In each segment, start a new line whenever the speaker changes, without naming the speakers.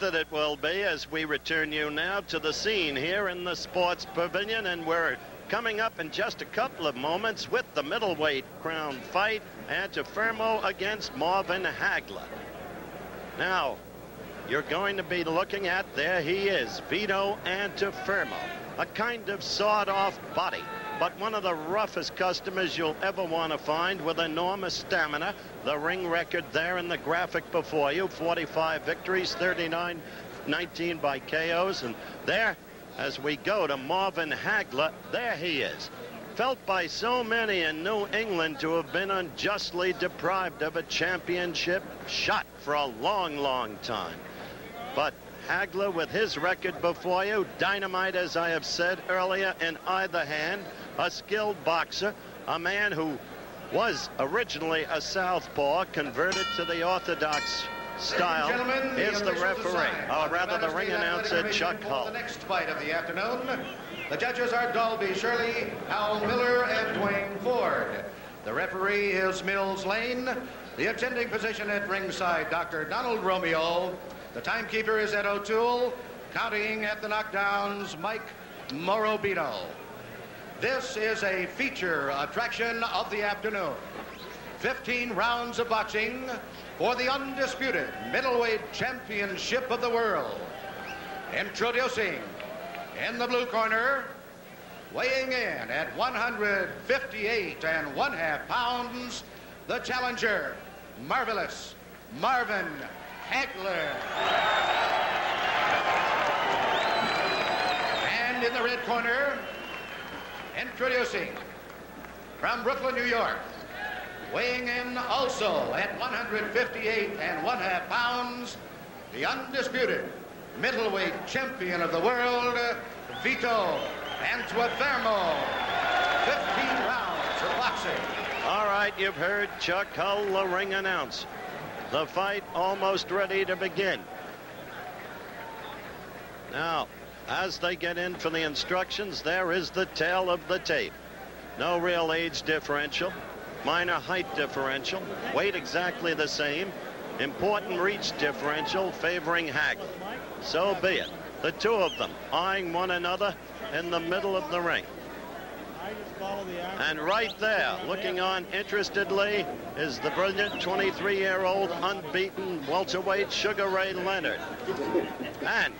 that it will be as we return you now to the scene here in the sports pavilion and we're coming up in just a couple of moments with the middleweight crown fight Antuofermo against Marvin Hagler. Now you're going to be looking at there he is Vito Antuofermo a kind of sawed-off body but one of the roughest customers you'll ever want to find with enormous stamina. The ring record there in the graphic before you, 45 victories, 39 19 by KOs. And there, as we go to Marvin Hagler, there he is. Felt by so many in New England to have been unjustly deprived of a championship shot for a long, long time. But Hagler with his record before you, dynamite as I have said earlier in either hand, a skilled boxer, a man who was originally a southpaw, converted to the orthodox style. Is the referee, uh, or rather the ring announcer, Chuck Hull.
The next fight of the afternoon. The judges are Dalby Shirley, Al Miller, and Duane Ford. The referee is Mills Lane. The attending physician at ringside, Dr. Donald Romeo. The timekeeper is Ed O'Toole. Counting at the knockdowns, Mike Morobino. This is a feature attraction of the afternoon. 15 rounds of boxing for the undisputed middleweight championship of the world. Introducing in the blue corner, weighing in at 158 and one half pounds, the challenger, Marvelous Marvin Hagler. And in the red corner, Introducing from Brooklyn, New York, weighing in also at 158 and one half pounds, the undisputed middleweight champion of the world, Vito Antuofermo. 15 rounds of boxing.
All right, you've heard Chuck Hull, the ring announce. The fight almost ready to begin. Now, as they get in for the instructions, there is the tale of the tape. No real age differential, minor height differential, weight exactly the same, important reach differential favoring Hagler. So be it. The two of them eyeing one another in the middle of the ring. And right there, looking on interestedly, is the brilliant 23-year-old unbeaten welterweight Sugar Ray Leonard. And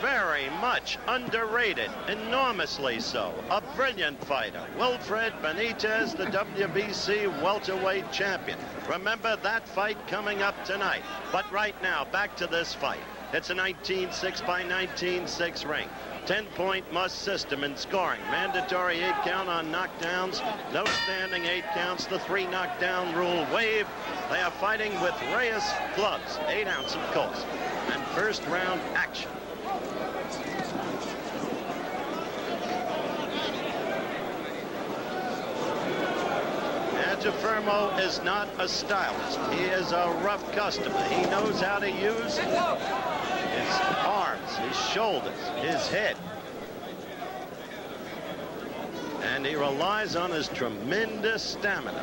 very much underrated, enormously so. A brilliant fighter, Wilfred Benitez, the WBC welterweight champion. Remember that fight coming up tonight. But right now, back to this fight. It's a 19-6 by 19-6 ring. 10-point must system in scoring. Mandatory eight count on knockdowns. No standing eight counts. The three knockdown rule waived. They are fighting with Reyes gloves. Eight ounce, of course. And first round action. Antuofermo is not a stylist. He is a rough customer. He knows how to use his arms, his shoulders, his head. And he relies on his tremendous stamina.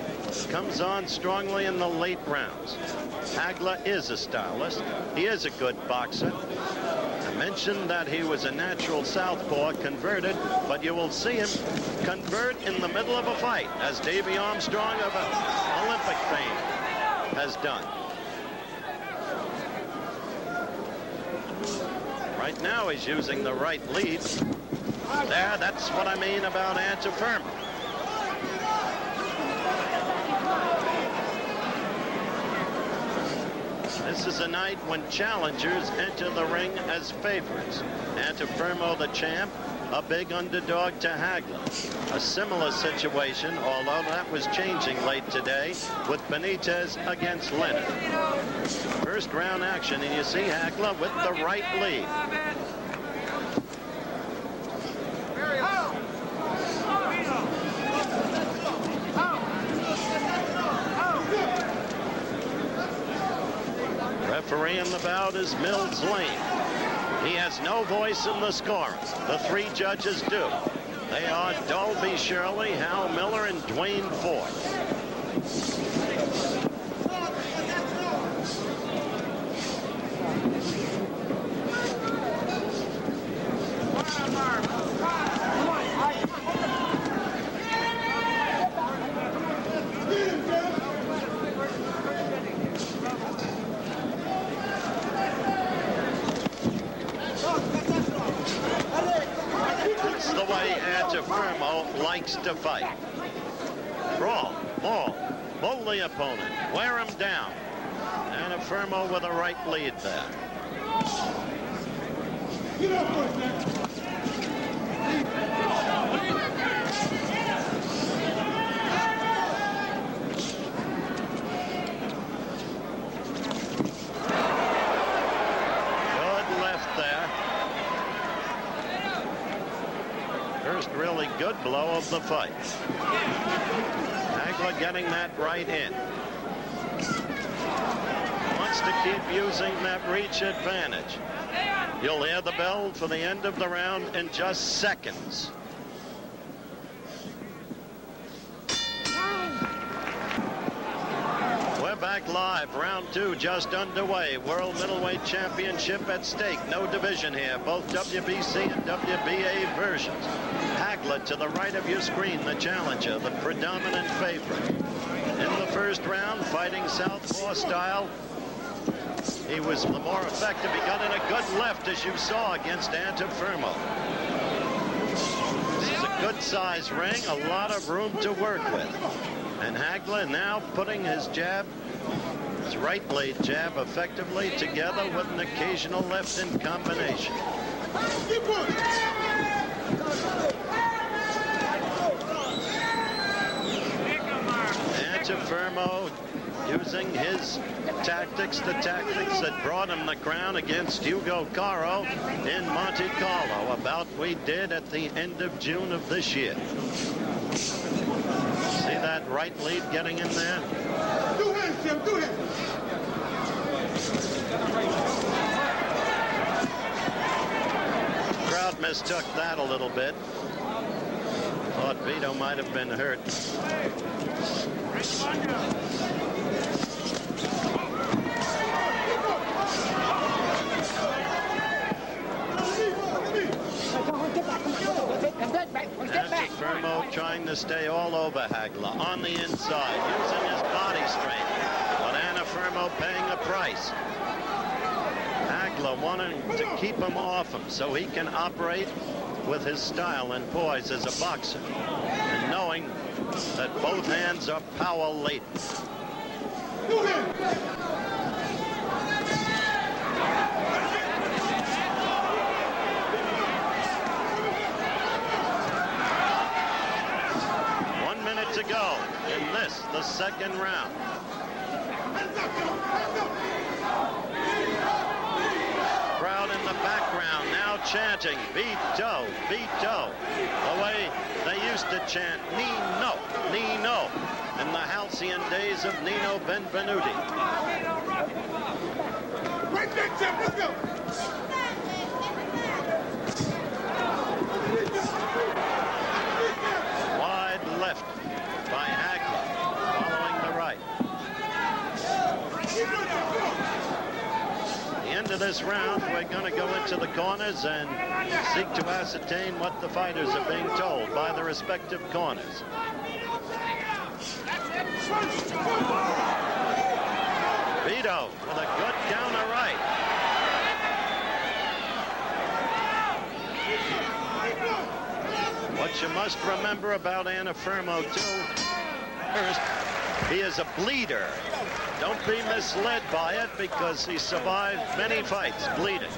Comes on strongly in the late rounds. Hagler is a stylist. He is a good boxer mentioned that he was a natural southpaw converted, but you will see him convert in the middle of a fight, as Davy Armstrong of Olympic fame has done. Right now he's using the right lead. There, that's what I mean about Antuofermo. This is a night when challengers enter the ring as favorites. Antuofermo, the champ, a big underdog to Hagler. A similar situation, although that was changing late today, with Benitez against Leonard. First round action, and you see Hagler with the right lead. Referee bout is Mills Lane. He has no voice in the score. The three judges do. They are Dalby Shirley, Hal Miller, and Duane Ford. way Antuofermo likes to fight. Brawl, maul, Bull the opponent, wear him down. Antuofermo with a right lead there. Good left there. First really good blow of the fight. Hagler getting that right in. Wants to keep using that reach advantage. You'll hear the bell for the end of the round in just seconds. We're back live. Round two just underway. World Middleweight Championship at stake. No division here. Both WBC and WBA versions. To the right of your screen, the challenger, the predominant favorite. In the first round, fighting southpaw style, he was the more effective. He got in a good left, as you saw, against Antuofermo. This is a good size ring, a lot of room to work with. And Hagler now putting his jab, his right blade jab effectively together with an occasional left in combination. Antuofermo using his tactics, the tactics that brought him the crown against Hugo Corro in Monte Carlo, about we did at the end of June of this year. See that right lead getting in there?
Do him, Jim, do him.
Crowd mistook that a little bit. Thought Vito might have been hurt. Antuofermo trying to stay all over Hagler on the inside, using his body strength. But Antuofermo paying a price. Hagler wanting to keep him off him so he can operate with his style and poise as a boxer. And knowing that both hands are power laden. One minute to go in this, the second round. Crowd in the background now chanting, Vito, Vito. The way they used to chant, Nino, Nino, in the halcyon days of Nino Benvenuti.
Right Jim, let's go.
Wide left by Hagler, following the right. the end of this round, we're going to go into the corners and seek to ascertain what the fighters are being told by the respective corners. Vito with a good counter right. What you must remember about Antuofermo, too, first, he is a bleeder. Don't be misled by it because he survived many fights bleeding.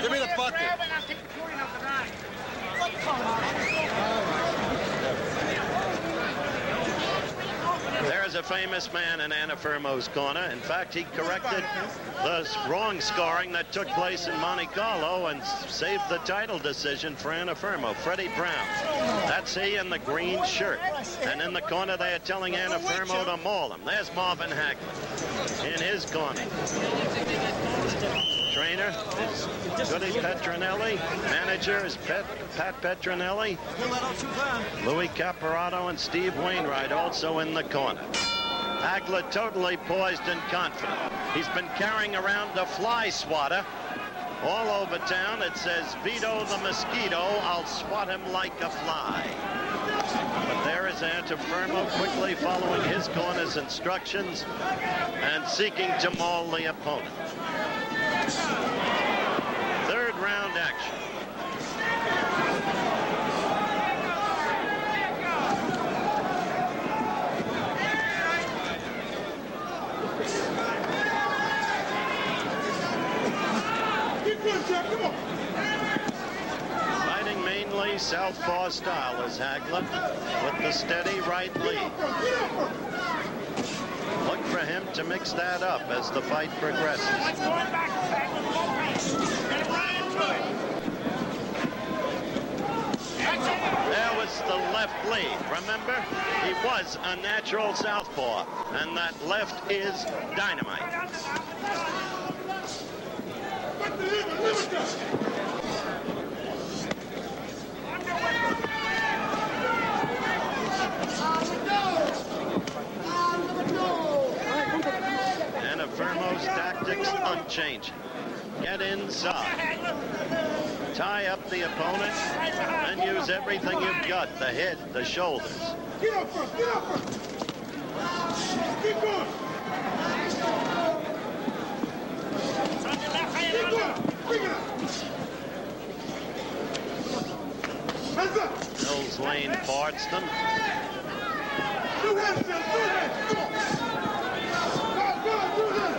Give me the bucket.
A famous man in Antuofermo's corner. In fact, he corrected the wrong scoring that took place in Monte Carlo and saved the title decision for Antuofermo. Freddie Brown. That's he in the green shirt. And in the corner, they are telling Antuofermo to maul him. There's Marvin Hagler in his corner. Trainer is Goody Petronelli. Manager is Pat, Pat Petronelli. Louis Caparato and Steve Wainwright also in the corner. Hagler totally poised and confident. He's been carrying around a fly swatter all over town. It says, Vito the Mosquito, I'll swat him like a fly. But there is Antuofermo quickly following his corner's instructions and seeking to maul the opponent. Third round action. Fighting mainly southpaw style is Hagler with the steady right lead. To mix that up as the fight progresses. There was the left lead. Remember, he was a natural southpaw, and that left is dynamite. Antuofermo's tactics unchanging. Get inside. Tie up the opponent and use everything you've got. The head, the shoulders.
Get up first, get up first. Keep going. Keep going. Bring it up. Hands up.
Mills Lane parts them.
Two hands. Two hands. Come on. Go, go, two hands.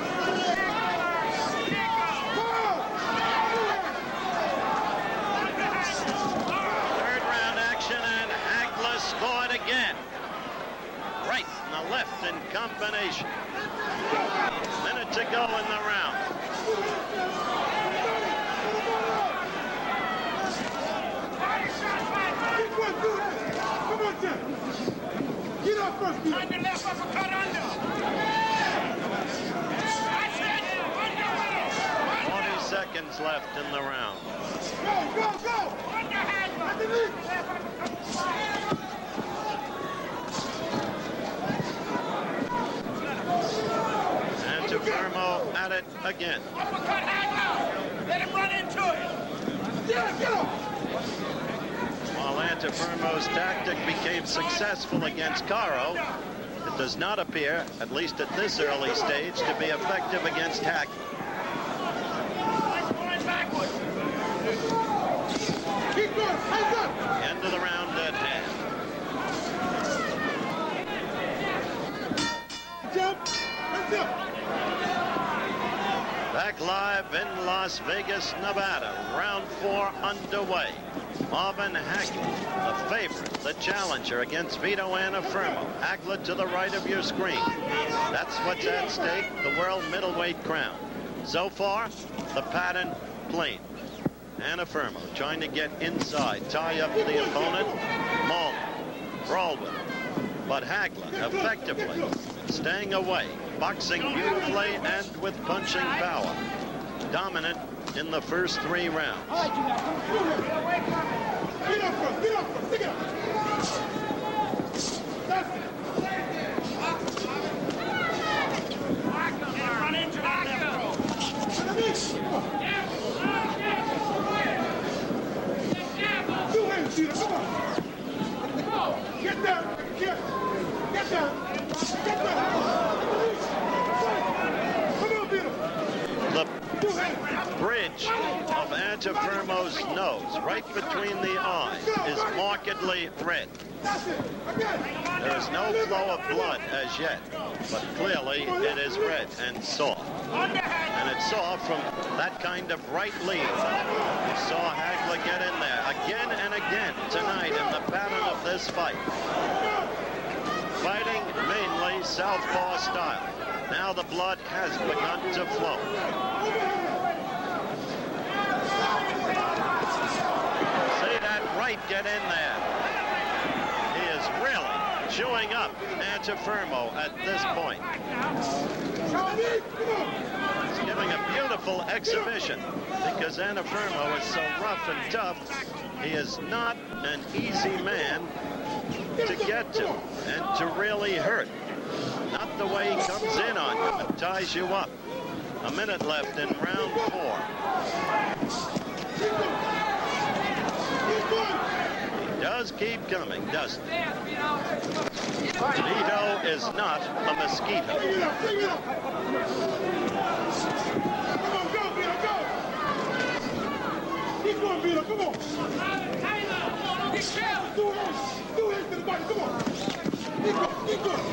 Third round action and Hagler scored again. Right and the left in combination. Minute to go in the round.
Come on, Sam. Get up first, Peter.
Under left uppercut under.
40 seconds left in the round.
Go, go, go.
Under Hagler.
Underneath.
Antuofermo at it again.
Uppercut Hagler. Let him run into it.
Get up, get up.
While Antuofermo's tactic became successful against Corro, it does not appear, at least at this early stage, to be effective against Hack.
He's going backward.
Keep going. Hands up.
End of the round In Las Vegas, Nevada. Round four underway. Marvin Hagler, the favorite, the challenger against Vito Antuofermo. Hagler to the right of your screen. That's what's at stake, the world middleweight crown. So far, the pattern plain. Antuofermo trying to get inside, tie up the opponent, maul brawl with him. But Hagler effectively staying away, boxing beautifully and with punching power. Dominant in the first three rounds.
Get first. Get up first. Stick it up. That's it.
Run into that left throw.
Underneath. Come on. Two hands, Peter. Come on. Get down. Get. Get down. Get down. Underneath. Come on, Peter.
The
Two hands.
bridge of Antuofermo's nose, right between the eyes, is markedly red. There is no flow of blood as yet, but clearly it is red and soft. And it's soft from that kind of right lead. You saw Hagler get in there again and again tonight in the pattern of this fight. Fighting mainly southpaw style. Now the blood has begun to flow. See that right get in there. He is really chewing up Antuofermo at this point. He's giving a beautiful exhibition because Antuofermo is so rough and tough. He is not an easy man to get to and to really hurt. Not the way he comes in on you and ties you up. A minute left in round four.
Keep going. Keep going.
Does keep coming, doesn't it? Vito is not a mosquito.
Come on, go, Vito, go. Keep going, Vito, come on.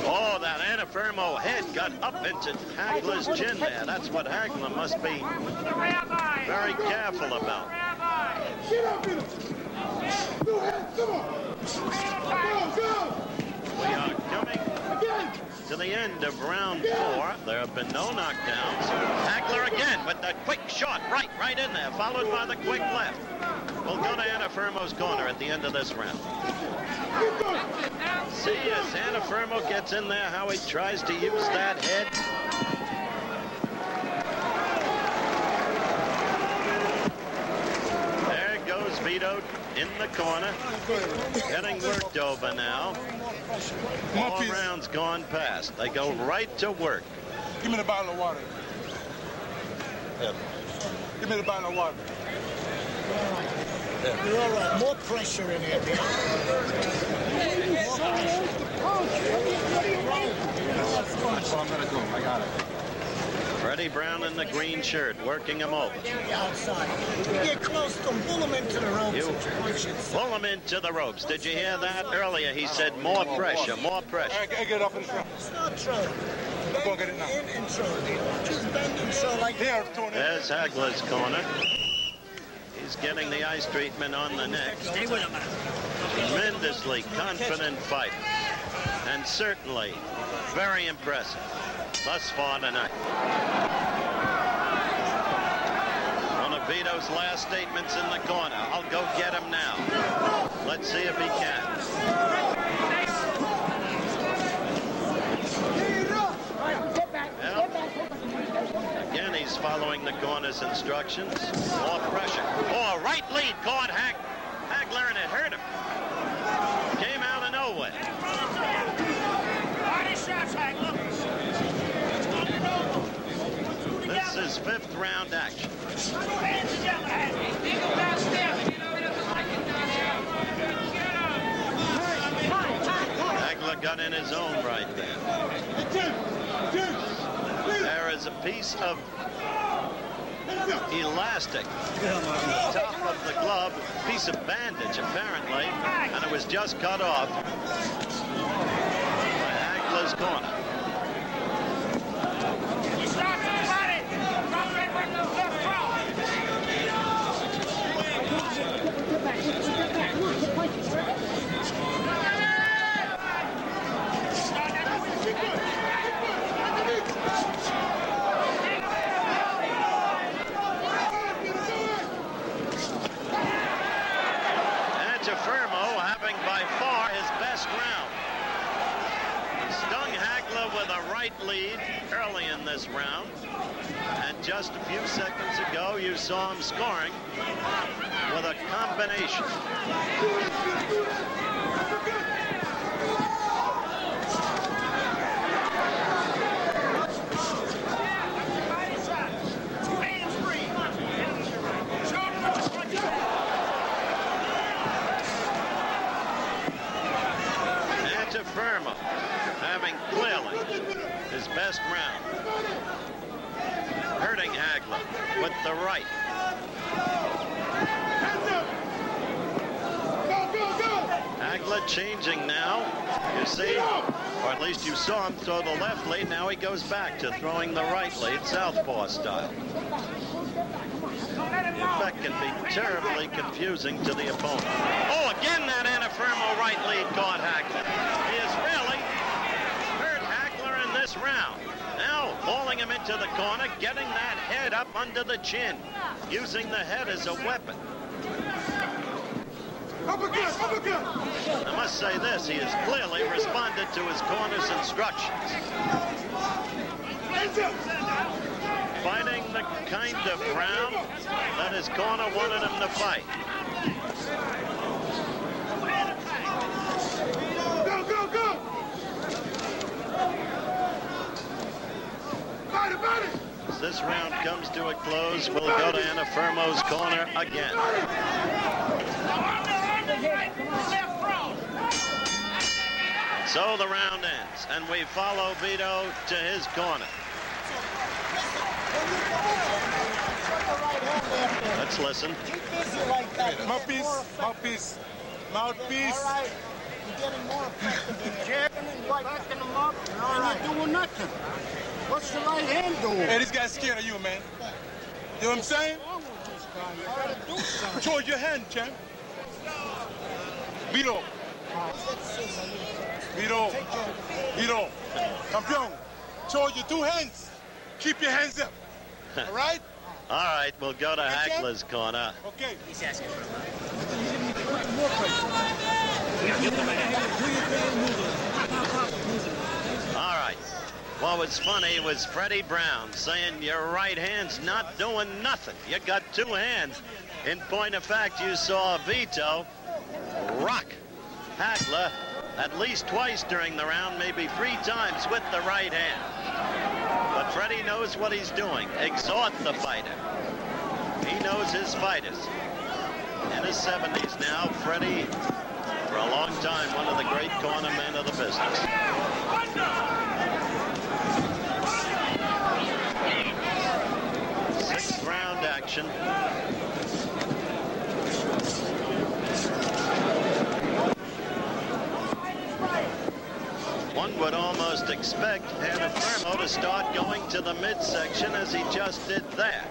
Oh, that Antuofermo head got up into Hagler's chin there. That's what Hagler must be very careful about.
Get up,
To the end of round four. There have been no knockdowns. Hagler again with the quick shot right, right in there, followed by the quick left. We'll go to Antuofermo's corner at the end of this round. See as Antuofermo gets in there, how he tries to use that head. Goes Vito in the corner, getting worked over now.
More
Four
piece.
rounds gone past. They go right to work.
Give me the bottle of water. Yeah. Give me the bottle of water.
You're all right. More pressure in here, man.
That's all I'm gonna do. I got it.
Freddie Brown in the green shirt, working him over.
The outside. You get close to him, pull him into the ropes
You-
and punch it.
Pull him into the ropes. Did you hear that earlier? He said more pressure, more pressure.
I, I get up and throw.
Start throwing.
I'm gonna get it now.
In and throw. Just bend and throw like
Here, Tony.
There's Hagler's corner. He's getting the ice treatment on the neck.
Stay with him.
Tremendously confident fight. And certainly very impressive thus far tonight. One of Vito's last statements in the corner. I'll go get him now. Let's see if he can. Again, he's following the corner's instructions. More pressure. Oh, right lead caught Hag Hagler, and it hurt him. Came out of nowhere. This is fifth round action. Hagler got in his own right there. There is a piece of elastic on the top of the glove, piece of bandage apparently, and it was just cut off by Hagler's corner. Antuofermo having by far his best round. Stung Hagler with a right lead early in this round. And just a few seconds ago, you saw him scoring with a combination. Antuofermo having clearly his best round. Hurting Hagler with the right. Hagler changing now. You see, or at least you saw him throw the left lead. Now he goes back to throwing the right lead, southpaw style. The effect can be terribly confusing to the opponent. Oh, again that Antuofermo right lead caught Hagler. He has really hurt Hagler in this round. Hauling him into the corner, getting that head up under the chin, using the head as a weapon.
Uppercut, uppercut.
I must say this, he has clearly responded to his corner's instructions. Fighting the kind of round that his corner wanted him to fight.
Go, go, go. Body, body.
As this round comes to a close, we'll go to Antuofermo's corner again. So the round ends, and we follow Vito to his corner. Let's listen.
Keep busy like that.
Mouthpiece,
get more effective.
mouthpiece, mouthpiece.
You're getting more effective. You're jabbing and you're backing them up. And you're doing nothing. What's your right hand doing?
Hey, this guy's scared of you, man. You know what I'm saying?
What's wrong with this guy? You gotta do something.
Show your hand, champ. Vito, Vito, Vito. Campeón, show your two hands. Keep your hands up. All right?
All right, we'll go to
Okay.
Hagler's corner.
Okay.
All right. What was funny was Freddie Brown saying your right hand's not doing nothing. You got two hands. In point of fact, you saw Vito rock Hagler at least twice during the round, maybe three times with the right hand. But Freddie knows what he's doing. Exhort the fighter. He knows his fighters. In his 70s now, Freddie, for a long time, one of the great corner men of the business. Sixth round action. One would almost expect Antuofermo to start going to the midsection as he just did that.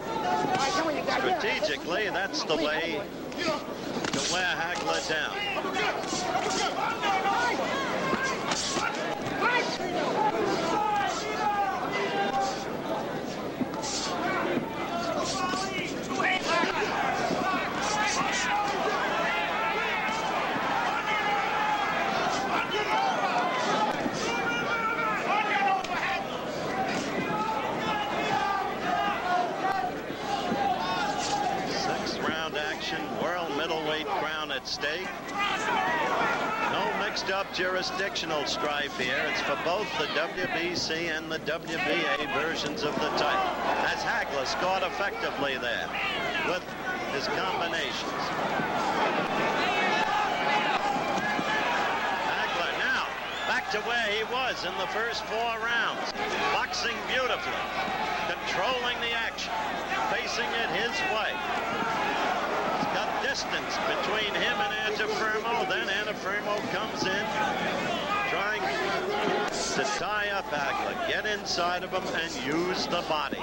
Strategically, that's the way to wear Hagler down. Sixth round action, world middleweight crown at stake. No mixed up here. It's for both the WBC and the WBA versions of the title. As Hagler scored effectively there with his combinations. Hagler now back to where he was in the first four rounds. Boxing beautifully, controlling the action, facing it his way. Distance between him and Antuofermo. Then Antuofermo comes in, to tie up Hagler, get inside of him, and use the body.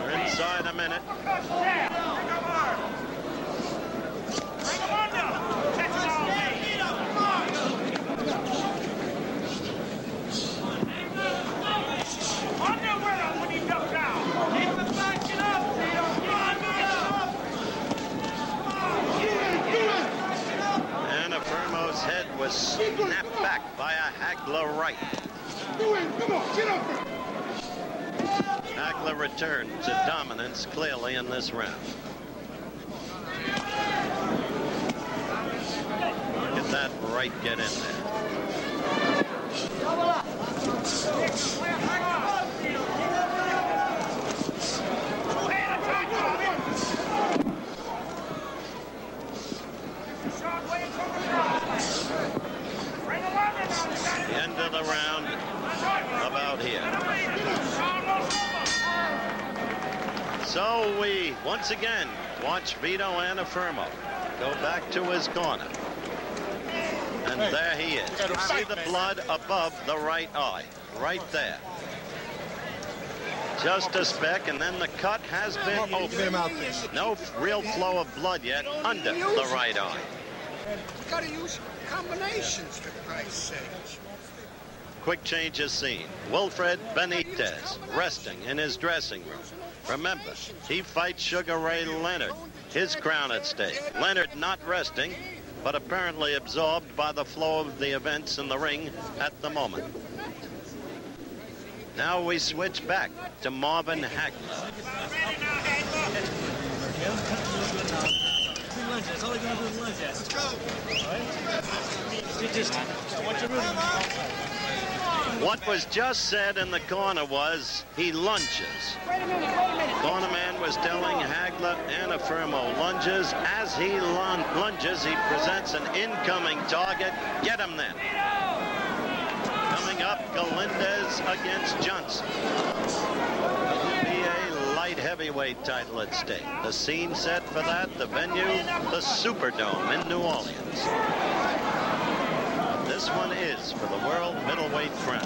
We're inside a minute. Antuofermo's head was snapped back by a Hagler right.
Do it. Come on, get up there.
Hagler returned to dominance clearly in this round. Look at that right get in there. The end of the round about here. So we once again watch Vito Antuofermo go back to his corner. And there he is. You see the blood above the right eye, right there. Just a speck, and then the cut has been open. No real flow of blood yet under the right eye.
You gotta use combinations, for Christ's sake.
Quick change of scene. Wilfred Benitez resting in his dressing room. Remember, he fights Sugar Ray Leonard. His crown at stake. Leonard not resting, but apparently absorbed by the flow of the events in the ring at the moment. Now we switch back to Marvin Hagler.
Let's go. What you really
What was just said in the corner was he lunges.
Wait a minute, wait a minute.
Corner man was telling Hagler Antuofermo lunges. As he lun lunges, he presents an incoming target. Get him then. Coming up, Galindez against Johnson. Be a light heavyweight title at stake. The scene set for that, the venue, the Superdome in New Orleans. This one is for the world middleweight crown.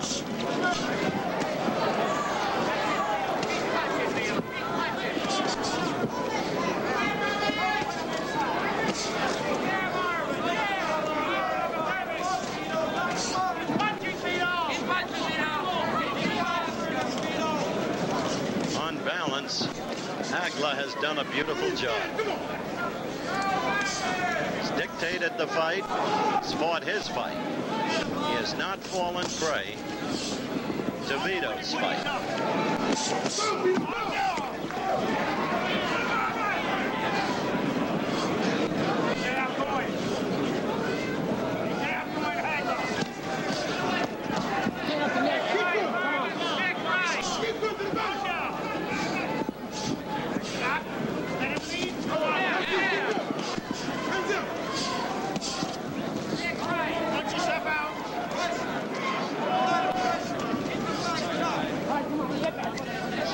On balance, Hagler has done a beautiful job. He's dictated the fight. He's fought his fight. He has not fallen prey to Vito's fight.
Keep going to the back. Hands up.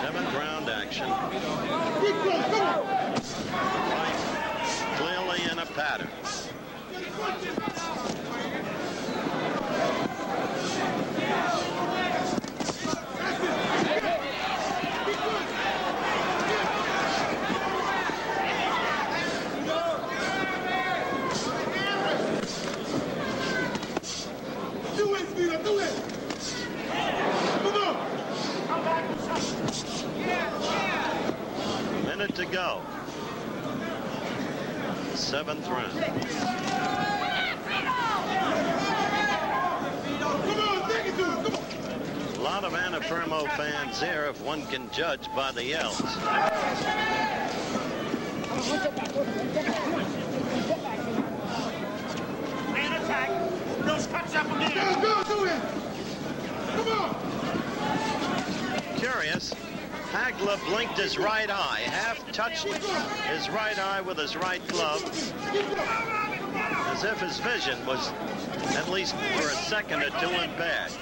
Seventh round action.
Keep going. Come on.
Fight clearly in a pattern.
Do it, Speedo. Do it. Come on.
Minute to go. Seventh round.
Come on. Take it to him. Come on.
A lot of Antuofermo fans here, if one can judge by the yells.
Those cuts up again.
Go, go, do it. Come on.
Curious, Hagler blinked his right eye, half touched his right eye with his right glove, as if his vision was at least for a second or two impaired.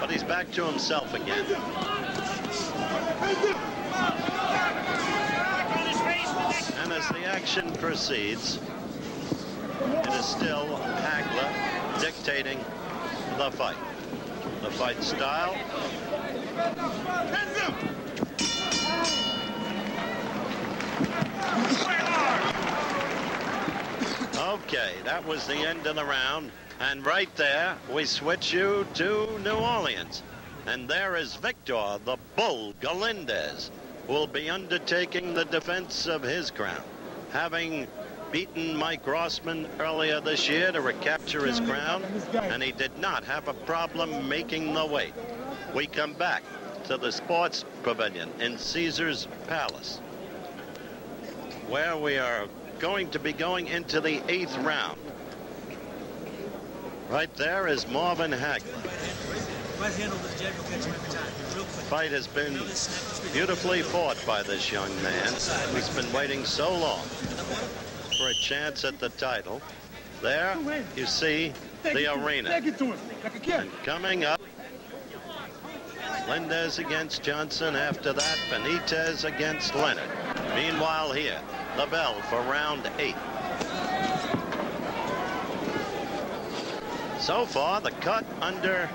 But he's back to himself again. And as the action proceeds, it is still Hagler dictating the fight. The fight style, Okay, that was the end of the round. And right there, we switch you to New Orleans. And there is Victor, the Bull Galindez, who will be undertaking the defense of his crown. Having beaten Mike Rossman earlier this year to recapture his crown, and he did not have a problem making the weight. We come back to the sports pavilion in Caesar's Palace, where we are going to be going into the eighth round. Right there is Marvin Hagler.
Right handle the jab will catch him every time. Real quick.
Fight has been beautifully fought by this young man who's been waiting so long for a chance at the title. There you see the arena.
Take it to him. Like a kid.
And coming up, Lendez against Johnson. After that, Benitez against Leonard. Meanwhile here, the bell for round eight. So far, the cut under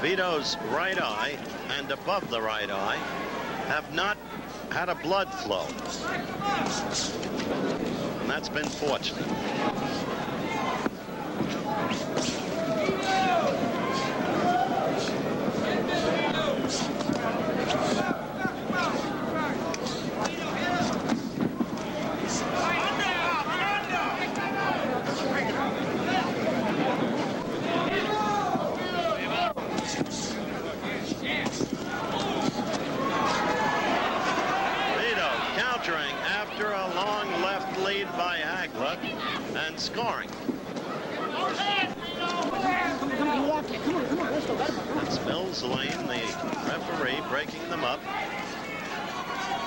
Vito's right eye and above the right eye have not had a blood flow. And that's been fortunate. Vito countering after a long left lead by Hagler and scoring. It's Mills Lane, the referee, breaking them up.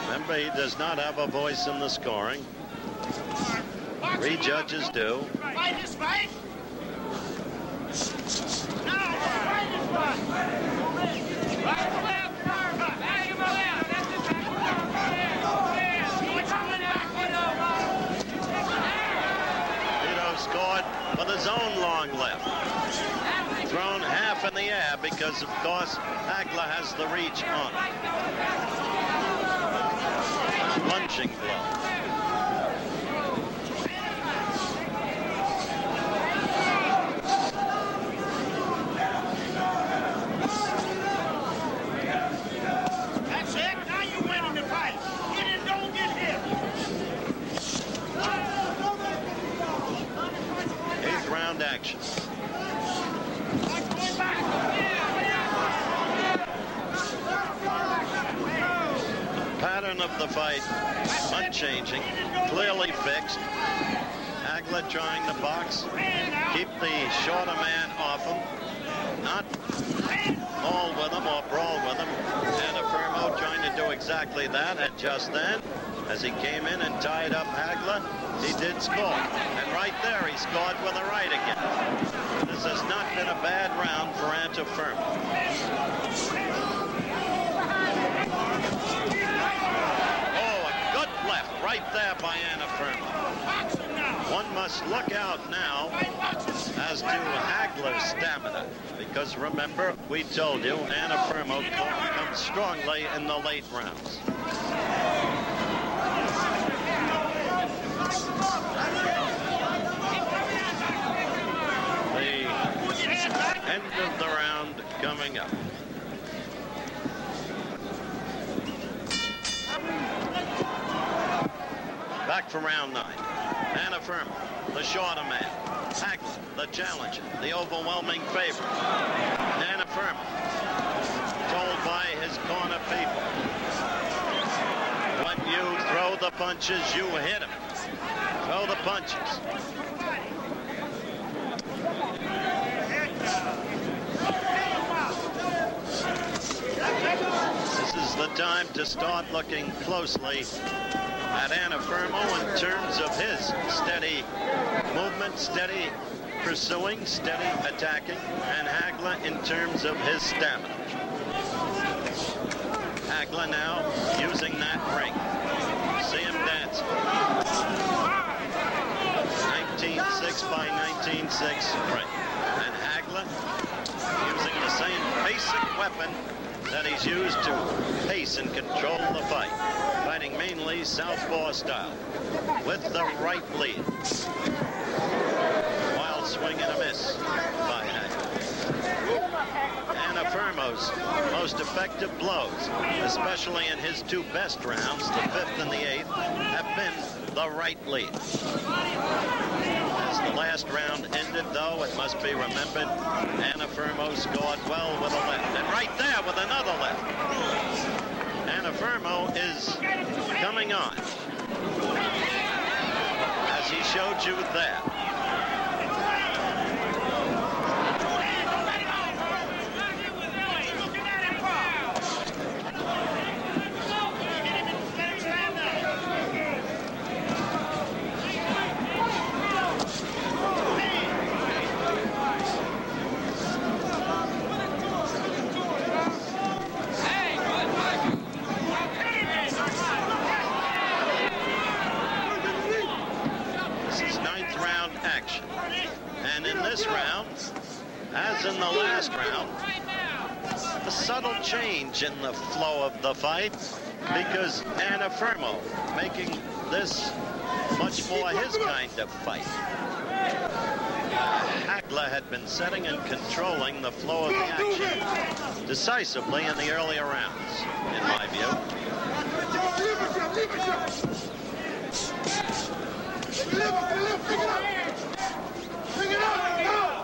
Remember, he does not have a voice in the scoring. Three judges do.
Fight this fight. No, fight this fight. Right to left. Back to my left. That's it. Back to my left. Keep coming back.
Vito scored with his own long left. Thrown half in the air because, of course, Hagler has the reach on it. Punching blow.
That's it. Now you're winning the fight. Get in, don't get hit.
Eighth round action.
Watch going back.
Pattern of the fight unchanging, clearly fixed. Hagler trying to box, keep the shorter man off him, not maul with him or brawl with him. Antuofermo trying to do exactly that. And just then, as he came in and tied up Hagler, he did score. And right there, he scored with a right again. This has not been a bad round for Antuofermo. Oh, a good left right there by Antuofermo. One must look out now as to Hagler's stamina. Because remember, we told you, Antuofermo comes strongly in the late rounds. The end of the round coming up. Back for round nine. Antuofermo, the shorter man. Hagler, the challenger, the overwhelming favorite. Antuofermo, told by his corner people. When you throw the punches, you hit him. Throw the punches. This is the time to start looking closely at Antuofermo in terms of his steady movement, steady pursuing, steady attacking, and Hagler in terms of his stamina. Hagler now using that ring. See him dance. 19-6 by 19-6 ring. And Hagler using the same basic weapon that he's used to pace and control the fight. Fighting mainly southpaw style with the right lead. Wild swing and a miss by Hagler. Antuofermo's most effective blows, especially in his two best rounds, the fifth and the eighth, have been the right lead. As the last round ended, though, it must be remembered, Antuofermo scored well with a left. And right there with another left. Antuofermo is coming on. As he showed you there. This is ninth round action. And in this round, as in the last round, a subtle change in the flow of the fight because Antuofermo making this much more his kind of fight. Hagler had been setting and controlling the flow of the action decisively in the earlier rounds, in my view.
Leave it, Jeff, leave it, Jeff. Leave it, leave it, pick it up. Pick it up, go.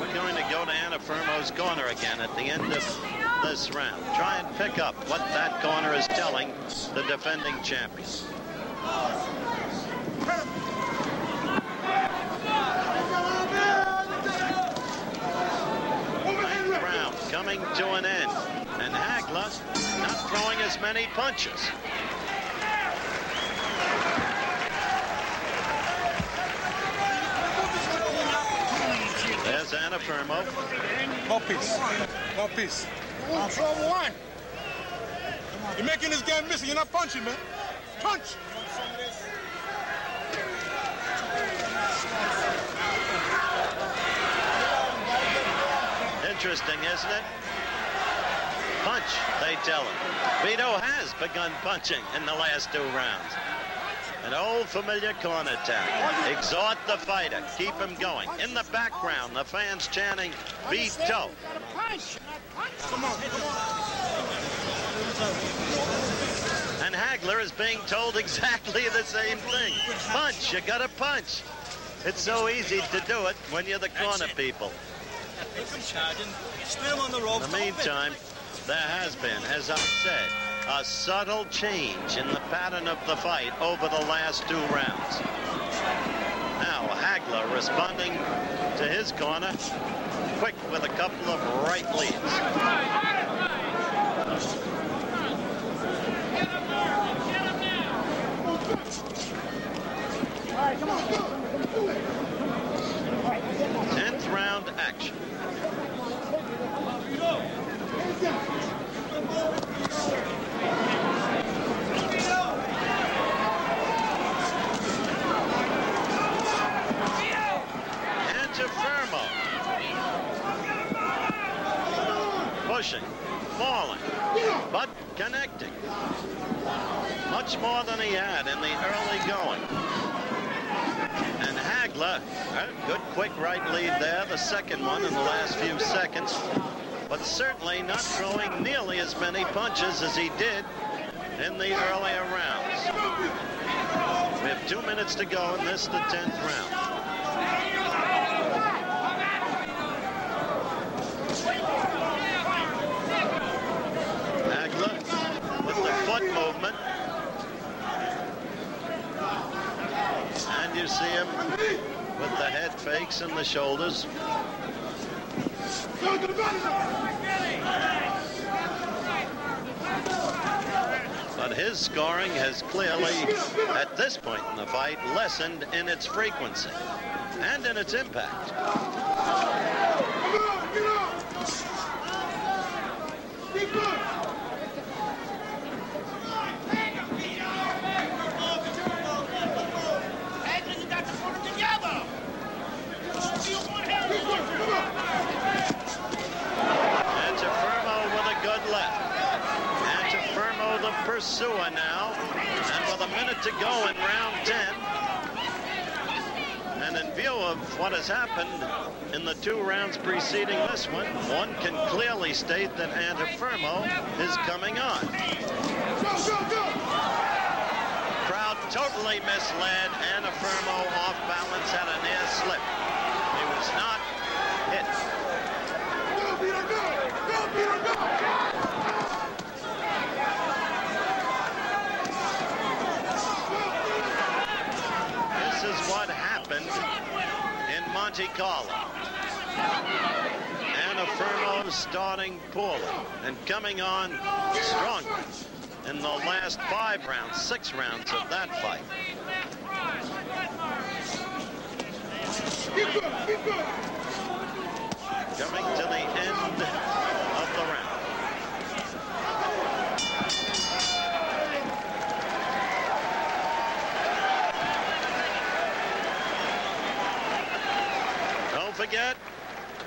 We're going to go to Antuofermo's corner again at the end of this round. Try and pick up what that corner is telling the defending champion. Round coming to an end. And Hagler not throwing as many punches. There's
Antuofermo. Poppies. Poppies trouble one. You're making this game missing. You're not punching, man. Punch.
Interesting, isn't it? Punch, they tell him. Vito has begun punching in the last two rounds. An old familiar corner tap. Exhort the fighter. Keep him going. In the background, the fans chanting, Vito.
Come on, come on.
And Hagler is being told exactly the same thing. Punch, you gotta punch. It's so easy to do it when you're the corner people.
They come charging. Spin him on the
In the meantime, there has been, as I said, a subtle change in the pattern of the fight over the last two rounds. Now Hagler responding to his corner, quick with a couple of right leads. Tenth round action. Pushing, falling, but connecting. Much more than he had in the early going. And Hagler, uh, good quick right lead there, the second one in the last few seconds, but certainly not throwing nearly as many punches as he did in the earlier rounds. We have two minutes to go in this, the 10th round. Hagler with the foot movement. And you see him with the head fakes and the shoulders.
Go to the body.
But his scoring has clearly, at this point in the fight, lessened in its frequency and in its impact.
Come on, get on. Keep going. Keep going. Come on.
Antuofermo with a good left. Antuofermo the pursuer now. And with a minute to go in round 10. And in view of what has happened in the two rounds preceding this one, one can clearly state that Antuofermo is coming on.
Go, go, go.
Crowd totally misled. Antuofermo off balance had a near slip. He was not hit.
Go, Peter, go. Go, Peter, go.
This is what happened Monte Carlo. Antuofermo starting poorly and coming on strongly in the last five rounds, six rounds of that fight. Coming to the end of the round. Don't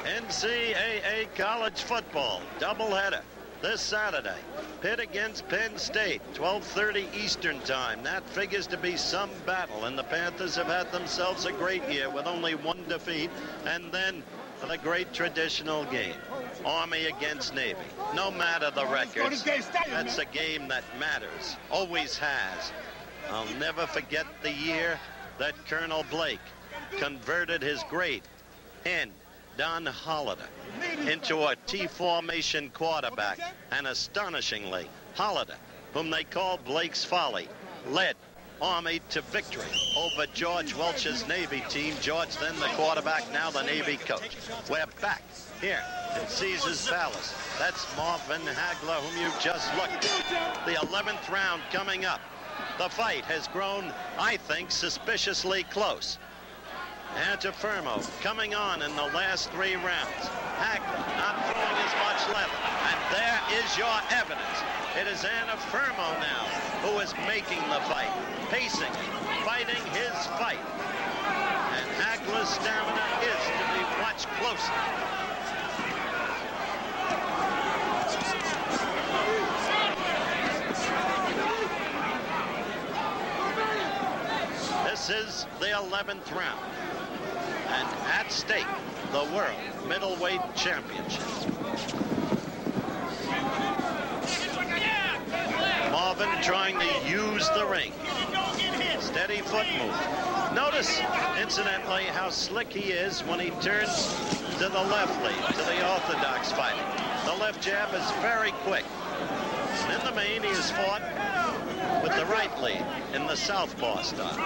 NCAA college football doubleheader this Saturday. Pitt against Penn State, 12:30 Eastern Time. That figures to be some battle, and the Panthers have had themselves a great year with only one defeat, and then the great traditional game, Army against Navy. No matter the records, that's a game that matters, always has. I'll never forget the year that Colonel Blake converted his great end, Don Holleder, into a T formation quarterback. And astonishingly, Holleder, whom they call Blaik's Folly, led Army to victory over George Welsh's Navy team. George, then the quarterback, now the Navy coach. We're back here in Caesar's Palace. That's Marvin Hagler, whom you just looked at. The 11th round coming up. The fight has grown, I think, suspiciously close. Antuofermo coming on in the last three rounds. Hagler not throwing as much leather. And there is your evidence. It is Antuofermo now who is making the fight, pacing, fighting his fight. And Hagler's stamina is to be watched closely. This is the 11th round. And at stake, the World Middleweight Championship. Marvin trying to use the ring. Steady foot move. Notice, incidentally, how slick he is when he turns to the left lead, to the orthodox fighting. The left jab is very quick. And in the main, he has fought with the right lead in the southpaw style.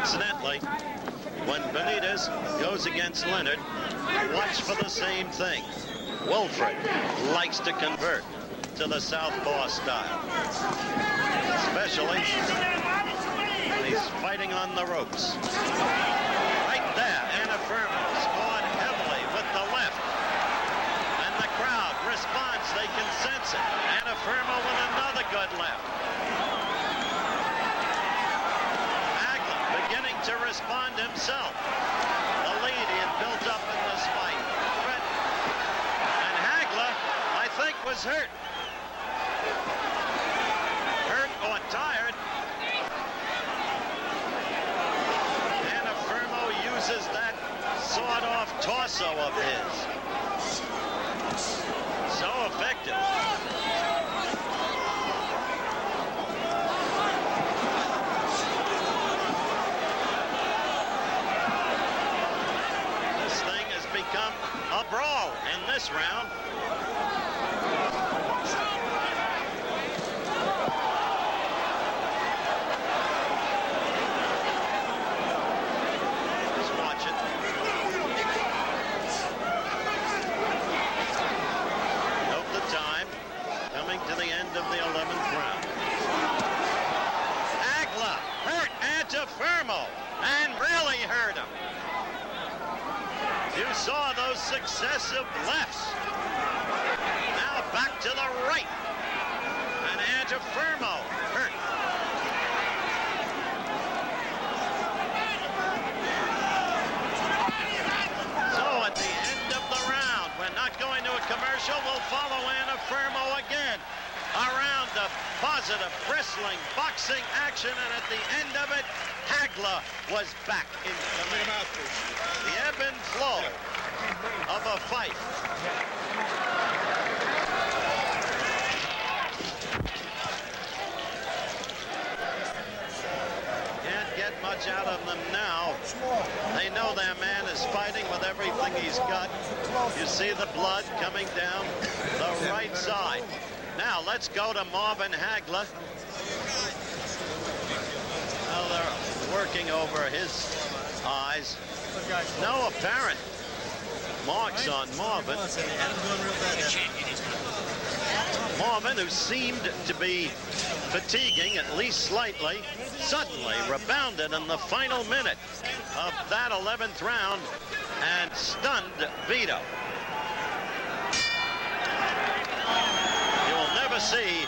Incidentally, when Benitez goes against Leonard, watch for the same thing. Wilfred likes to convert to the southpaw style, especially when he's fighting on the ropes. Right there, Antuofermo scored heavily with the left. And the crowd responds, they can sense it. Antuofermo with another good left. Hagler beginning to respond himself. The lead he had built up in this fight. And Hagler, I think, was hurt. Hurt or tired. Antuofermo uses that sawed-off torso of his. So effective. This thing has become a brawl in this round. Just watch it. Note the time. Coming to the end of the 11th round. Hagler hurt Antuofermo and really hurt him. You saw successive lefts. Now back to the right. And Antuofermo hurt. So at the end of the round, we're not going to a commercial. We'll follow Antuofermo again around the positive wrestling boxing action and at the end of it Hagler was back in command. The ebb and flow of a fight. Can't get much out of them now. They know their man is fighting with everything he's got. You see the blood coming down the right side. Now let's go to Marvin Hagler. Well, they're working over his eyes. No apparent marks on Marvin. Marvin, who seemed to be fatiguing at least slightly, suddenly rebounded in the final minute of that 11th round and stunned Vito. You will never see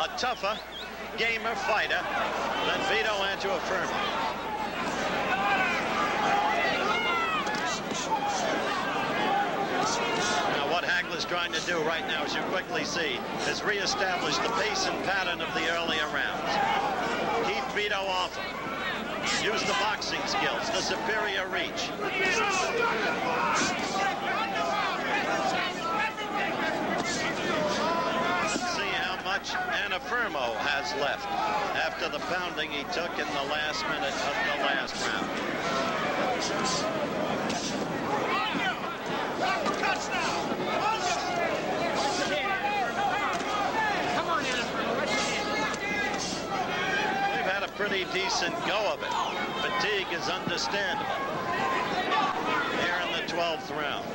a tougher, gamer fighter than Vito Antuofermo. Now, what Hagler's trying to do right now, as you quickly see, is reestablish the pace and pattern of the earlier rounds. Keep Vito off him. Use the boxing skills, the superior reach. Let's see how much Antuofermo has left after the pounding he took in the last minute of the last round. We've had a pretty decent go of it. fatigue is understandable here in the 12th round.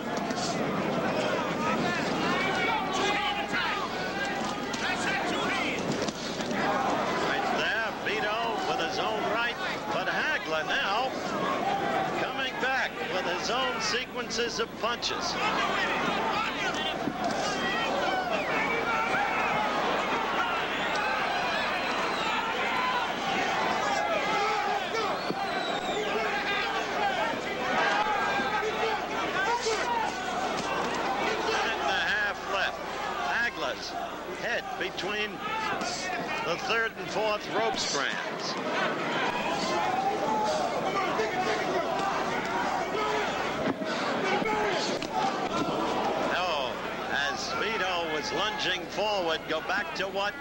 Right there, Vito with his own right, but Hagler now coming back with his own sequences of punches. Minute and a half left. Hagler's head between the third and fourth rope strands. No, as Vito was lunging forward, go back to what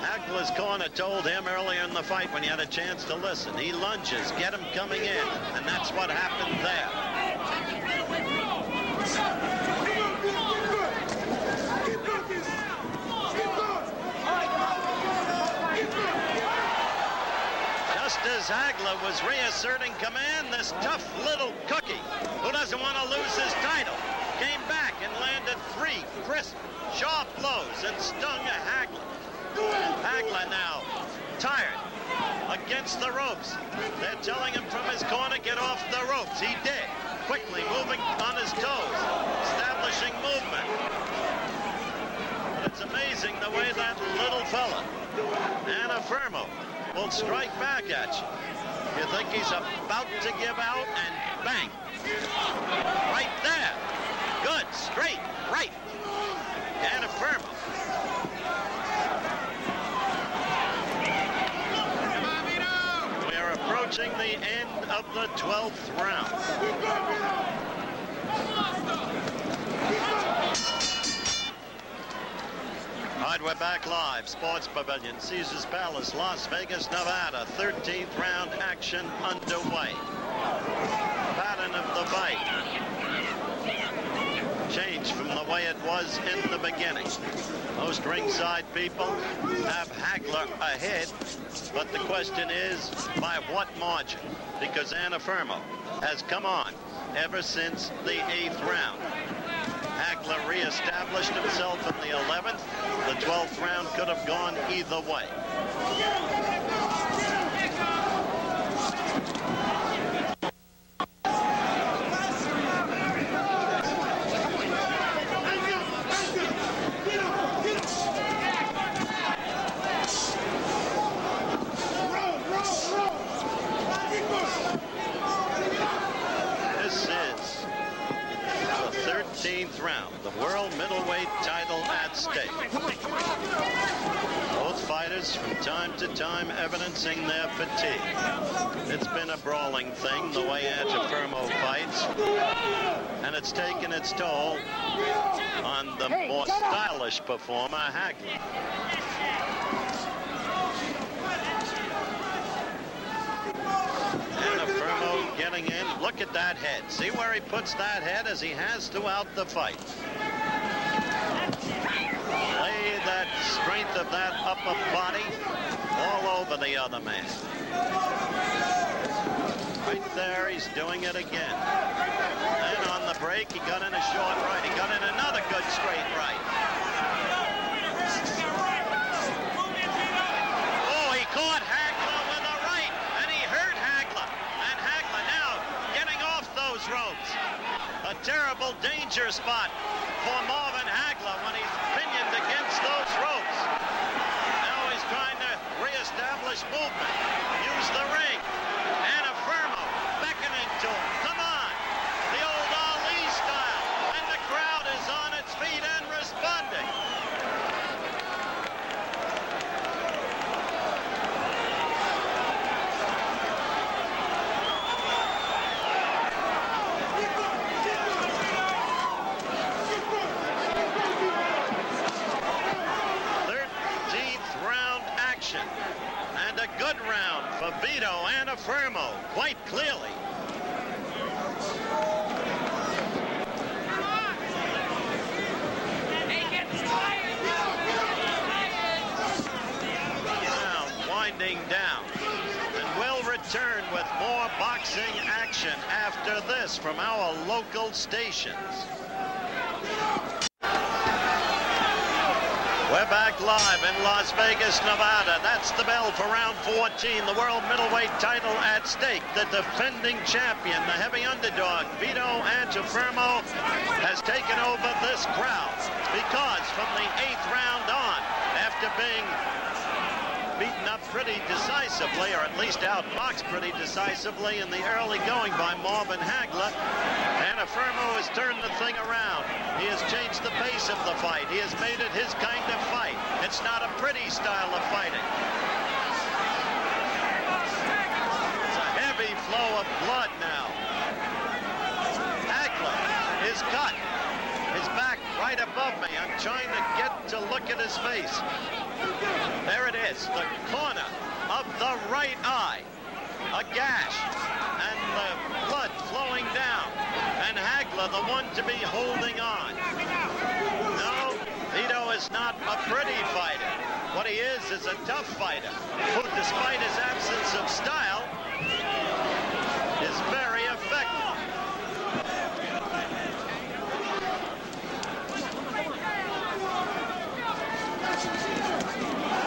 Hagler's corner told him earlier in the fight when he had a chance to listen. He lunges, get him coming in, and that's what happened there. Just as Hagler was reasserting command, this tough little cookie who doesn't want to lose his title came back and landed three crisp, sharp blows and stung Hagler. Hagler now tired against the ropes. They're telling him from his corner, get off the ropes. He did. Quickly moving on his toes, establishing movement. Amazing the way that little fella, Antuofermo, will strike back at you. You think he's about to give out and bang. Right there. Good, straight, right. Antuofermo. We're approaching the end of the 12th round. All right, we're back live. Sports Pavilion, Caesars Palace, Las Vegas, Nevada. 13th round action underway. Pattern of the fight. Changed from the way it was in the beginning. Most ringside people have Hagler ahead, but the question is, by what margin? Because Antuofermo has come on ever since the eighth round. Hagler reestablished himself in the 11th. The 12th round could have gone either way. The more stylish performer, Hagler. Antuofermo getting in. Look at that head. See where he puts that head as he has throughout the fight. Lay that strength of that upper body all over the other man. Right there, he's doing it again. Break, he got in a short right. He got in another good straight right. Oh, he caught Hagler with a right, and he hurt Hagler. And Hagler now getting off those ropes. A terrible danger spot for Marvin Hagler when he's pinioned against those ropes. Now he's trying to reestablish movement. Use the ring. Antuofermo beckoning to him. Come on. The old Ali style. And the crowd is on its feet and responding. Thirteenth round action. And a good Vito Antuofermo, quite clearly. Round winding down. And we'll return with more boxing action after this from our local stations. We're back live in Las Vegas, Nevada. That's the bell for round 14. The world middleweight title at stake. The defending champion, the heavy underdog, Vito Antuofermo, has taken over this crowd because from the eighth round on, after being beaten up pretty decisively, or at least outboxed pretty decisively in the early going by Marvin Hagler. Antuofermo has turned the thing around. He has changed the pace of the fight. He has made it his kind of fight. It's not a pretty style of fighting. It's a heavy flow of blood now. Hagler is cut. Right above me. I'm trying to get to look at his face. There it is, the corner of the right eye. A gash and the blood flowing down. And Hagler, the one to be holding on. No, Vito is not a pretty fighter. What he is is a tough fighter who, despite his absence of style, is very effective.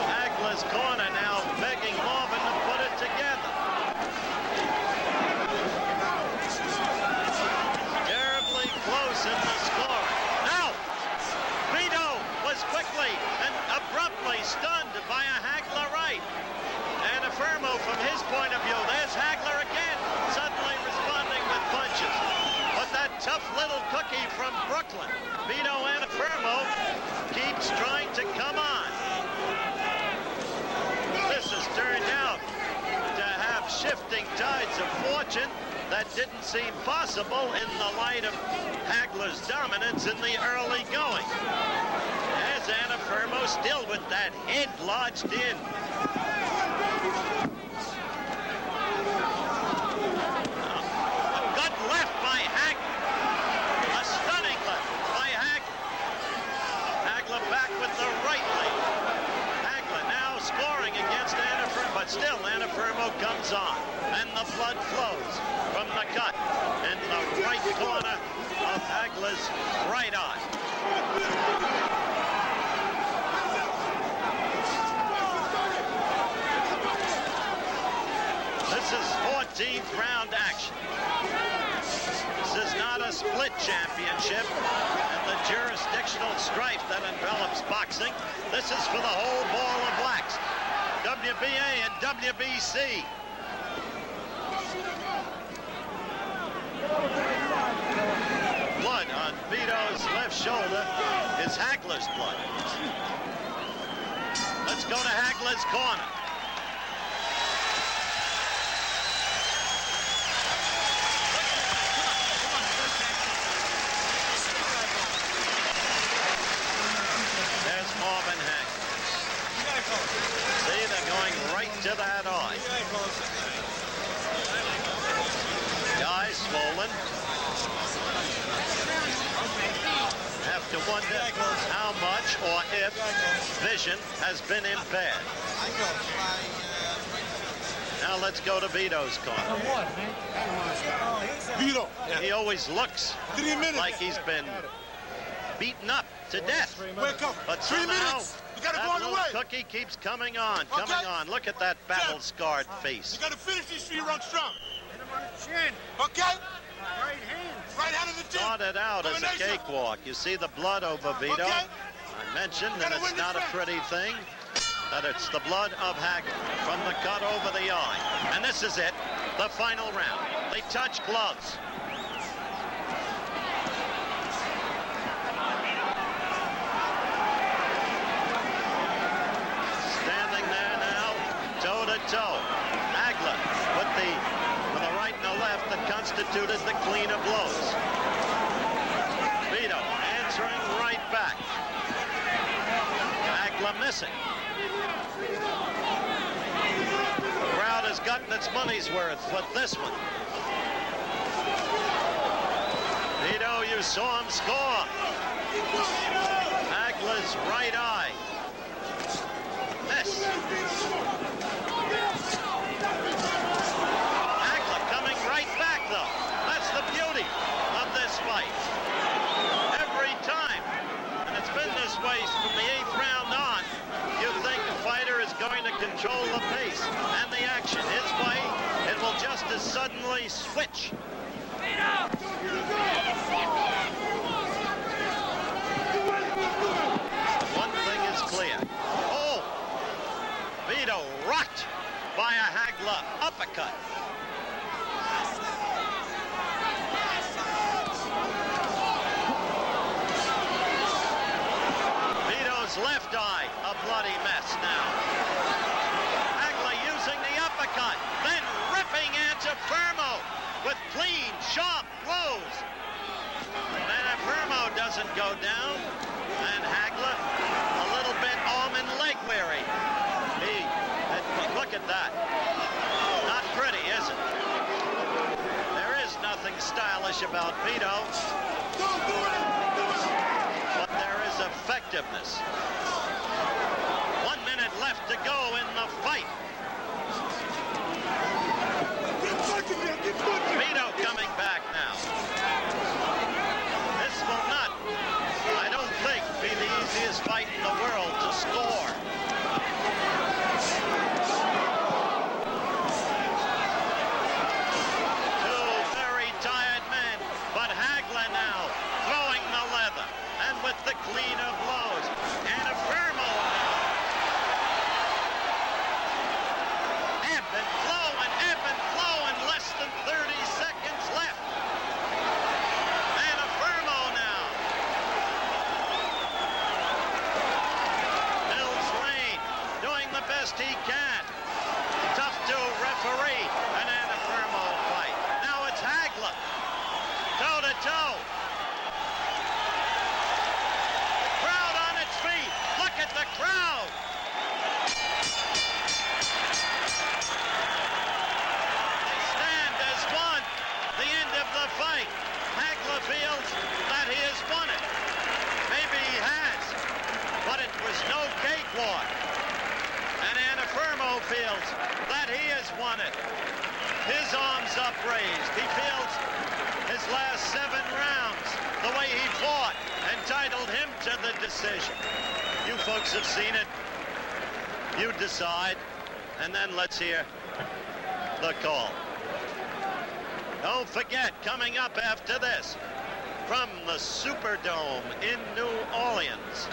Hagler's corner now begging Marvin to put it together. Terribly close in the scoring. Now, Vito was quickly and abruptly stunned by a Hagler right. Antuofermo, from his point of view, there's Hagler again, suddenly responding with punches. But that tough little cookie from Brooklyn, Vito Antuofermo, keeps trying to come on. This has turned out to have shifting tides of fortune that didn't seem possible in the light of Hagler's dominance in the early going. As Antuofermo still with that head lodged in. A good left by Hagler. A stunning left by Hagler. Hagler back with the right leg. Hagler now scoring against Antuofermo, but still Antuofermo comes on. And the blood flows from the cut in the right corner of Hagler's right eye. This is 14th round action. This is not a split championship and the jurisdictional strife that envelops boxing. This is for the whole ball of wax. WBA and WBC. Blood on Vito's left shoulder is Hagler's blood. Let's go to Hagler's corner. There's Marvin Hagler. See, they're going right to that eye. The eye swollen. Have to wonder how much or if vision has been impaired. Now let's go to Vito's corner.
Vito,
He always looks like he's been beaten up to death.
Wake up.
But
three
somehow,
minutes. You gotta
that
go all the
little
way.
cookie keeps coming on, coming
Okay.
on. Look at that battle-scarred face.
You gotta finish these three rounds strong.
Hit him on the chin.
Okay?
Right hand.
Right hand of the chin.
Started out as a cakewalk. You see the blood over Vito.
Okay.
I mentioned that it's not a pretty thing, that it's the blood of Hagler from the cut over the eye. And this is it, the final round. They touch gloves. Standing there now, toe to toe. Hagler with the with the right and the left that constituted the cleaner blows. Vito answering right back. Hagler missing. The crowd has gotten its money's worth with this one. Vito, you saw him score. Hagler's right eye. Miss. control the pace and the action. His way, it will just as suddenly switch. One thing is clear. Oh! Vito rocked by a Hagler uppercut. left eye a bloody mess now. Uppercut, then ripping into Antuofermo with clean, sharp blows. Antuofermo doesn't go down, and Hagler a little bit arm and leg weary. He, look at that. Not pretty, is it? There is nothing stylish about Vito, but there is effectiveness. One minute left to go in the fight. Vito coming back now. This will not, I don't think, be the easiest fight in the world to score. Two very tired men, but Hagler now throwing the leather and with the cleaner blows. And a Fermo now. Ebb and flow and ebb and flow and less than 30 seconds left. And a Fermo now. Mills Lane doing the best he can. Tough to referee an Antuofermo fight. Now it's Hagler. Toe to toe. The crowd on its feet. Look at the crowd. They stand as one. The end of the fight. Hagler feels that he has won it. Maybe he has, but it was no cakewalk. And Antuofermo feels that he has won it. His arms upraised. He feels his last seven rounds, the way he fought, entitled him to the decision. You folks have seen it. You decide. And then let's hear the call. Don't forget, coming up after this, from the Superdome in New Orleans,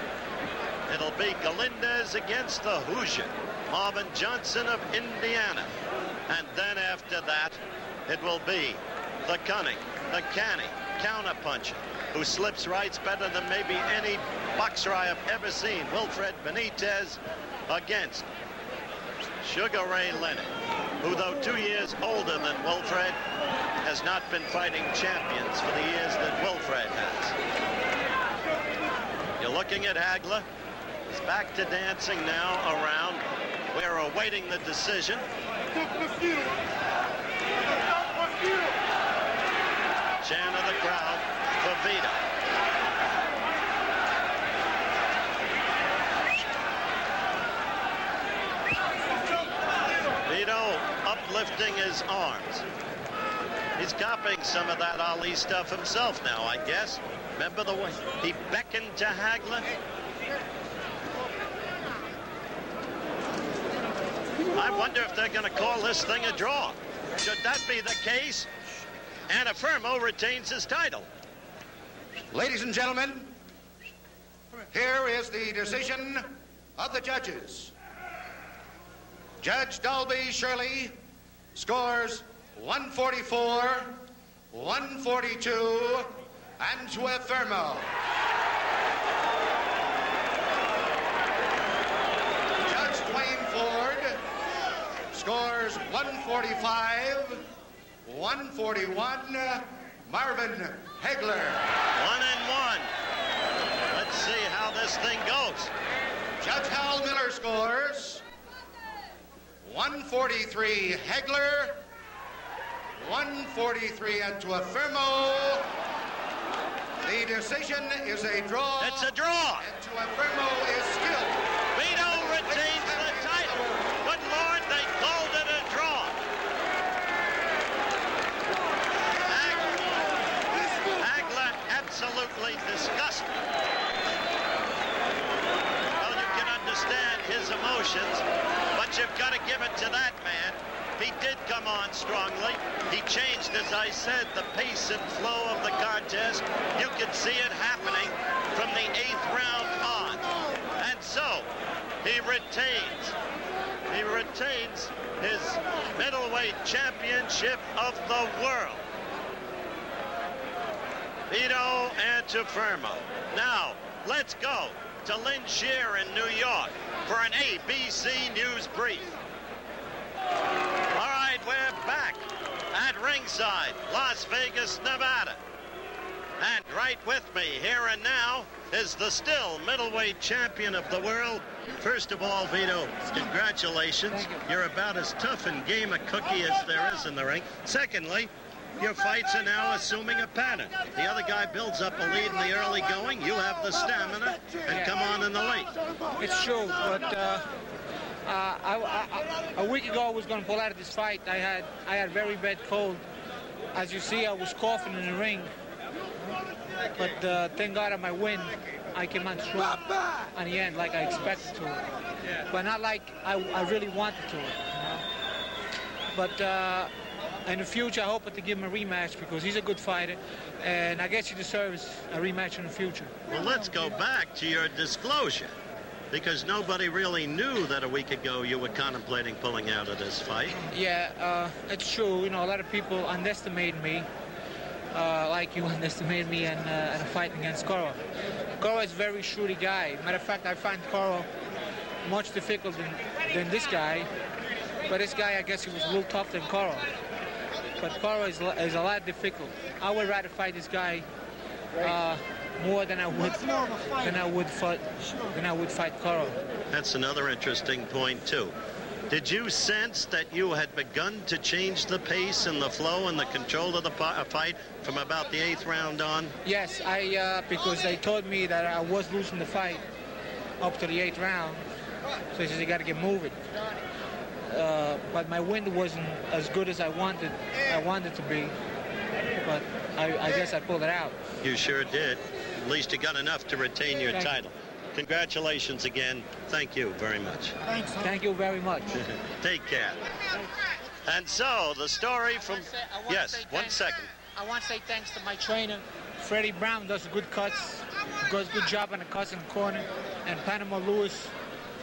it'll be Galindez against the Hoosier, Marvin Johnson of Indiana. And then after that, it will be the cunning, the canny, counterpuncher, who slips rights better than maybe any boxer I have ever seen, Wilfred Benitez, against Sugar Ray Leonard, who though two years older than Wilfred, has not been fighting champions for the years that Wilfred has. You're looking at Hagler. He's back to dancing now around. We're awaiting the decision. Chant of the crowd for Vito. Uplifting his arms. He's copying some of that Ali stuff himself now, I guess. Remember the way he beckoned to Hagler? I wonder if they're going to call this thing a draw. Should that be the case, Antuofermo retains his title.
Ladies and gentlemen, here is the decision of the judges. Judge Dalby Shirley scores 144, 142, Antuofermo. Judge Duane Ford scores 145, 141, Marvin Hagler.
One and one. Let's see how this thing goes.
Judge Hal Miller scores 143 Hagler, 143 Antuofermo. The decision is a draw.
It's a draw.
Antuofermo is skilled.
Vito retains the title. Good Lord, they called it a draw. Hagler absolutely disgusted. Well, you can understand his emotions, you've got to give it to that man. He did come on strongly. He changed, as I said, the pace and flow of the contest. You could see it happening from the eighth round on. And so, he retains. He retains his middleweight championship of the world. Vito Antuofermo. Now, let's go to Lynn Sherr in New York for an ABC News brief. All right, we're back at ringside, Las Vegas, Nevada. And right with me here and now is the still middleweight champion of the world. First of all, Vito, congratulations. You're about as tough and game a cookie as there is in the ring. Secondly, your fights are now assuming a pattern. The other guy builds up a lead in the early going. You have the stamina and come on in the late.
It's true, but uh, uh, I, I, a week ago I was going to pull out of this fight. I had I had very bad cold. As you see, I was coughing in the ring. But uh, thank God on my win, I came on strong on the end like I expected to. But not like I, I really wanted to. You know? But uh, in the future, I hope to give him a rematch because he's a good fighter, and I guess he deserves a rematch in the future.
Well, let's go back to your disclosure because nobody really knew that a week ago you were contemplating pulling out of this fight.
Yeah, uh, it's true. You know, a lot of people underestimated me, uh, like you underestimated me in, uh, in a fight against Corro. Corro is a very shrewd guy. Matter of fact, I find Corro much difficult than, than this guy. But this guy, I guess he was a little tougher than Corro. But Corro is, is a lot difficult. I would rather fight this guy uh, more than I would than I would fight than I would fight Corro.
That's another interesting point too. Did you sense that you had begun to change the pace and the flow and the control of the uh, fight from about the eighth round on?
Yes, I uh, because they told me that I was losing the fight up to the eighth round. So he says you got to get moving. Uh, but my wind wasn't as good as I wanted. I wanted to be, but I, I guess I pulled it out.
You sure did. At least you got enough to retain your
Thank
title. Congratulations again. Thank you very much. Thanks.
Thank you very much.
Take care. And so the story from yes, one second.
I want to say thanks to my trainer, Freddie Brown, does good cuts, does good job on the cuts in the corner, and Panama Lewis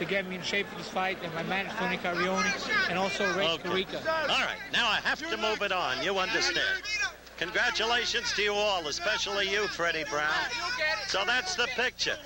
to get me in shape for this fight, and my manager Tony Carioni, and also Ray
Okay.
Carica.
All right, now I have to move it on. You understand. Congratulations to you all, especially you, Freddie Brown. So that's the picture.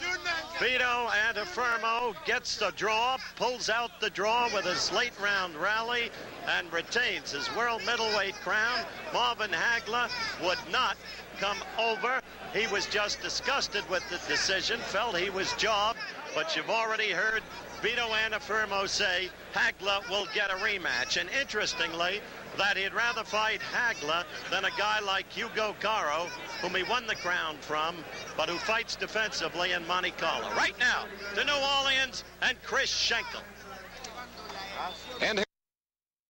Vito Antuofermo gets the draw, pulls out the draw with his late round rally, and retains his world middleweight crown. Marvin Hagler would not come over. He was just disgusted with the decision, felt he was jobbed, but you've already heard Vito Antuofermo say Hagler will get a rematch. And interestingly, that he'd rather fight Hagler than a guy like Hugo Corro, whom he won the crown from, but who fights defensively in Monte Carlo. Right now, to New Orleans and Chris Schenkel.
And